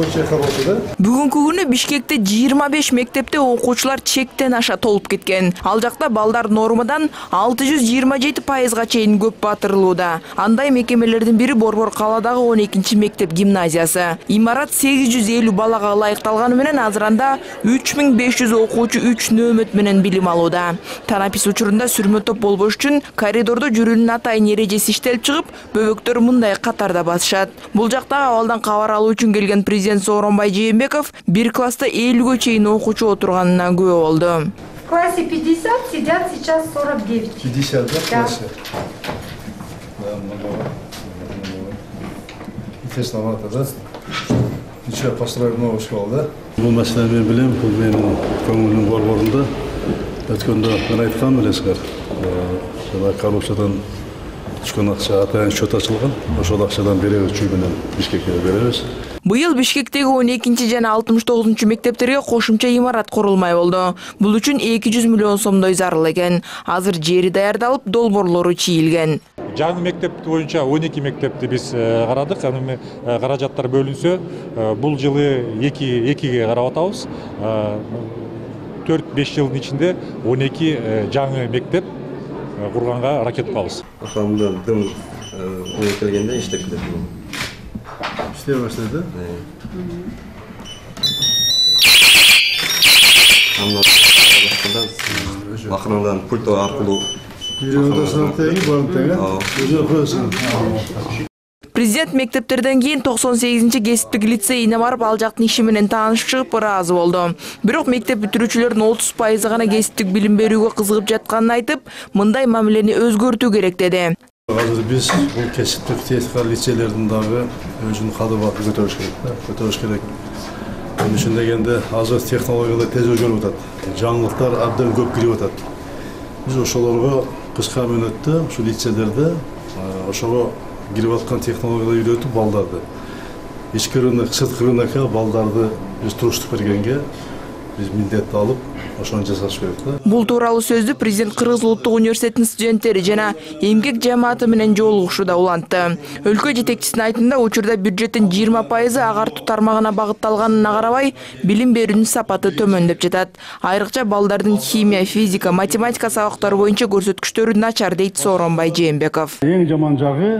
бүгүнкү күнү бишкекте жыйырма беш мектепте окуучулар чектен аша толуп кеткен. Ал жакта балдар нормадан алты жүз жыйырма жети пайызга чейин көп батырылууда. Андай мекемелердин бири борбор калаадагы он экинчи мектеп гимназиясы. Имарат сегиз жүз элүү балага ылайыкталганы менен азыр анда үч миң беш жүз окуучу үч нөөмөт менен билим алууда. Танапис учурунда сүрмө топ болбош үчүн коридордо жүрүүнүн атайын эрежеси иштелип чыгып бөбөктөр мындай катарда басышат. Бул жактагы абалдан кабар алуу үчүн келген президент сооронбай жээнбеков бир класста элүүгө чейин окуучу отурганына күбө болду. В классе 50 сидят сейчас 49. 50 да Да. классе? Да много тесновато да? Ничего построили новую школу да? Бұл мәселені мен білемін бұл менің көңілім борборында өткенде мен айтқанмын білесіздер жаңағы коррупциядан түскен ақша атайын счет ашылған ошол ақшадан беребиз чүй менен бишкекке беребиз быйыл бишкектеги он экинчи жана алтымыш тогузунчу мектептерге кошумча имарат курулмай болду бул үчүн эки жүз миллион сомдой зарыл экен азыр жери даярдалып долбоорлору чийилген жаңы мектеп боюнча он эки мектепти биз э, карадык анан эми э, каражаттар бөлүнсө э, бул жылы эки экиге карап атабыз төрт беш жылдын ичинде он эки жаңы мектеп курганга аракет кылабыз Ошондо дым ой келгенде иштеп кетет бул. Иштей баштайды да Анда башканда акырындан пульт аркылуу барып теги Ооба. өзү президент мектептерден кийин токсон сегизинчи кесиптик лицейине барып ал жактын иши менен таанышып чыгып ыраазы болду. Бирок мектеп бүтүрүүчүлөрдүн отуз пайызы гана кесиптик билим берүүгө кызыгып жатканын айтып мындай мамилени өзгөртүү керек деди азыр биз бул кесиптик техникалык лицейлердин дагы өзүнүн кадыбатын көтөрүш керек да көтөрүш керек эмне үчүн дегенде азыр технологиялар тез өзгөрүп атат жаңылыктар абдан көп кирип атат биз ошолорго кыска мөөнөттө ушул лицейлерде ошого кирип аткан технологияларды үйрөтүп балдарды ички рынок сырткы рынокко балдарды биз туруштук бергенге биз милдетти алып ошону жасаш керек да. Бул тууралуу сөздү президент кыргыз улуттук университетинин студенттери жана эмгек жамааты менен жолугушууда улантты. Өлкө жетекчисинин айтымында учурда бюджеттин жыйырма пайызы агартуу тармагына багытталганына карабай билим берүүнүн сапаты төмөндөп жатат. Айрыкча балдардын химия физика математика сабактары боюнча көрсөткүчтөрү начар дейт сооронбай жээнбеков. Эң жаман жагы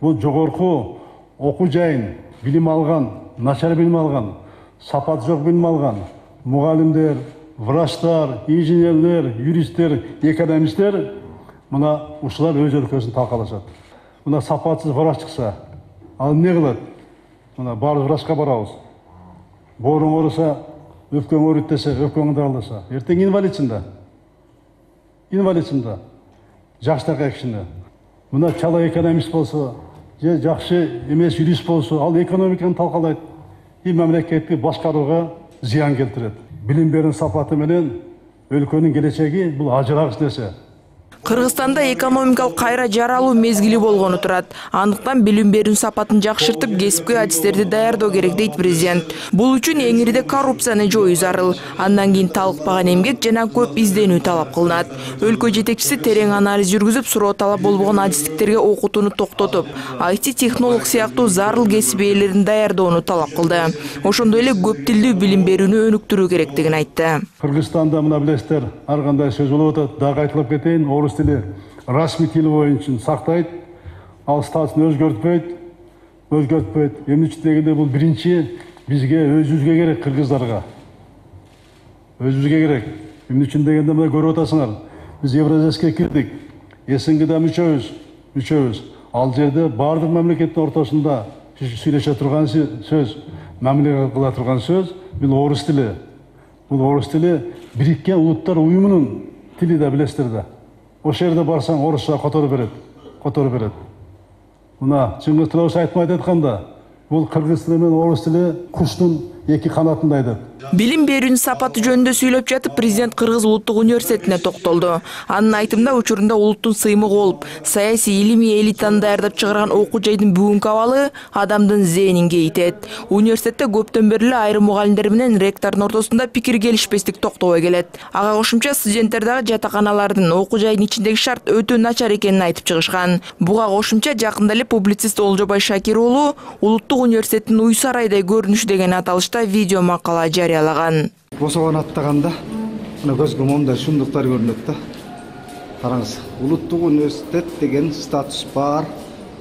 бул жогорку окуу жайын билим алган начар билим алган сапаты жок билим алган мугалимдер врачтар инженерлер юристтер экономисттер мына ушулар өз өлкөсүн талкалашат мына сапатсыз врач чыкса ал эмне кылат мына барып врачка барабыз бооруң ооруса өпкөң ооруйт десе өпкөңү дарылдаса эртең инвалидсиң да инвалидсиң да жаштарга кичине мына чала экономист болсо же жакшы эмес юрист болсо ал экономиканы талкалайт и мамлекетти башкарууга зыян келтирет билим берүүнүн сапаты менен өлкөнүн келечеги бул ажырагыс нерсе кыргызстанда экономикалык кайра жаралуу мезгили болгону турат андыктан билим берүүнүн сапатын жакшыртып кесипкөй адистерди даярдоо керек дейт президент. Бул үчүн эң ириде коррупцияны жоюу зарыл. Андан кийин талыкпаган эмгек жана көп изденүү талап кылынат өлкө жетекчиси терең анализ жүргүзүп суроо талап болбогон адистиктерге окутууну токтотуп айти технолог сыяктуу зарыл кесип ээлерин даярдоону талап кылды ошондой эле көп тилдүү билим берүүнү өнүктүрүү керектигин айтты. Кыргызстанда мына билесиздер ар кандай сөз болуп атат дагы айтылып кетейин орус тили расмий тил боюнча сактайт ал статусун өзгөртпөйт өзгөртпөйт эмне үчүн дегенде бул биринчи бизге өзүбүзгө керек кыргыздарга өзүбүзгө керек. Эмне үчүн дегенде мына көрүп атасыңар биз евразияске кирдик снкда мүчөбүз мүчөбүз ал жерде баардык мамлекеттин ортосунда сүйлөшө турган сөз мамиле кыла турган сөз бул орус тили бул орус тили бириккен улуттар уюмунун тили да билесиздер да ошол жерде барсаң орусча которуп берет которуп берет мына чыңгыз тилебович айтмай айтканда бул кыргыз тили менен орус тили куштун эки канатындай деп билим берүүнүн сапаты жөнүндө сүйлөп жатып президент кыргыз улуттук университетине токтолду анын айтымында учурунда улуттун сыймыгы болуп саясий илимий элитаны даярдап чыгарган окуу жайдын бүгүнкү абалы адамдын зээнин кейитет университетте көптөн бери эле айрым мугалимдер менен ректордун ортосунда пикир келишпестик токтобой келет ага кошумча студенттер дагы жатаканалардын окуу жайдын ичиндеги шарт өтө начар экенин айтып чыгышкан буга кошумча жакында эле публицист олжобай шакир уулу улуттук университеттин уй сарайдай көрүнүш деген аталышта видео макала жарыялаган. Босогон аттаганда мына көзгө момундай шумдуктар көрүнөт да. Караңыз улуттук университет деген статус бар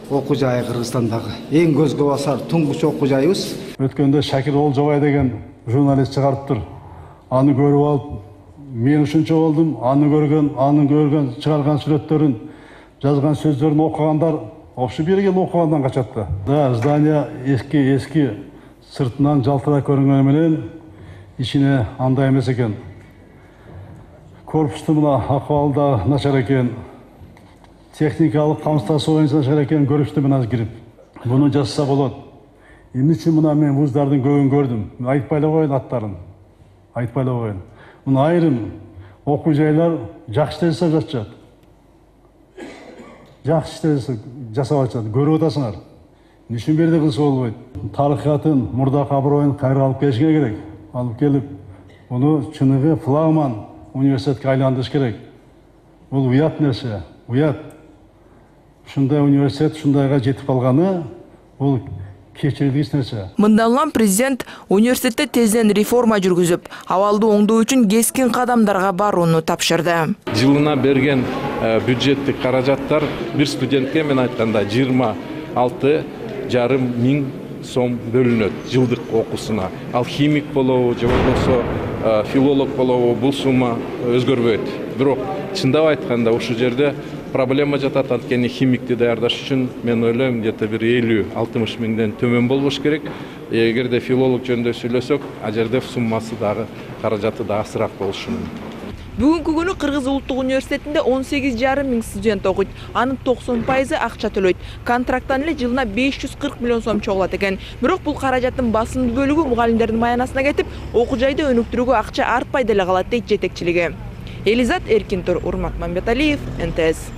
окуу жайы кыргызстандагы эң көзгө басар туңгуч окуу жайыбыз өткөндө шакир олжобай деген журналист чыгарыптыр аны көрүп алып мен ушунча болдум аны көргөн аны көргөн чыгарган сүрөттөрүн жазган сөздөрүн окугандар вообще бир келип окугандан качат да да здание эски эски сыртынан жалтырай көрүнгөнү менен ичине андай эмес экен корпусту мына акыбалы да начар экен техникалык камсыздасуу боюнча начар экенин көрүштүм азыр кирип муну жазса болот. Эмне үчүн мына мен вуздардын көбүн көрдүм айтпай эле коеюн аттарын. Айтпай эле коеюн мына айрым окуу жайлар жакшы иште жасап жатышат жакшы иште жасап атышат көрүп атасыңар эмне үчүн бирде кылса болбойт тарыхыятын мурдакы аброюн кайра алып келишиңер керек. Алып келип муну чыныгы флагман университетке айландырыш керек. Бул уят нерсе уят ушундай университет ушундайга жетип калганы бул кечирилгич нерсе мындан улам президент университетте тезден реформа жүргүзүп абалды оңдоо үчүн кескин кадамдарга барууну тапшырды. Жылына берген э, бюджеттик каражаттар бир студентке мен айтканда жыйырма алты жарым миң сом бөлүнөт жылдык окуусуна ал химик болобу же болбосо филолог болобу бул сумма өзгөрбөйт бирок чындап айтканда ушул жерде проблема жатат анткени химикти даярдаш үчүн мен ойлойм где то бир элүү алтымыш миңден төмөн болбош керек. Эгерде филолог жөнүндө сүйлөсөк ал жерде суммасы дагы каражаты да азыраак болушу мүмкүн бүгүнкү күнү кыргыз улуттук университетинде он сегиз жарым миң студент окуйт. Анын токсон пайызы акча төлөйт. Контракттан эле жылына беш жүз кырк миллион сом чогулат экен. Бирок бул каражаттын басымдуу бөлүгү мугалимдердин маянасына кетип окуу жайды өнүктүрүүгө акча артпай деле калат дейт жетекчилиги. Элизат эркинтур урмат мамбеталиев нтс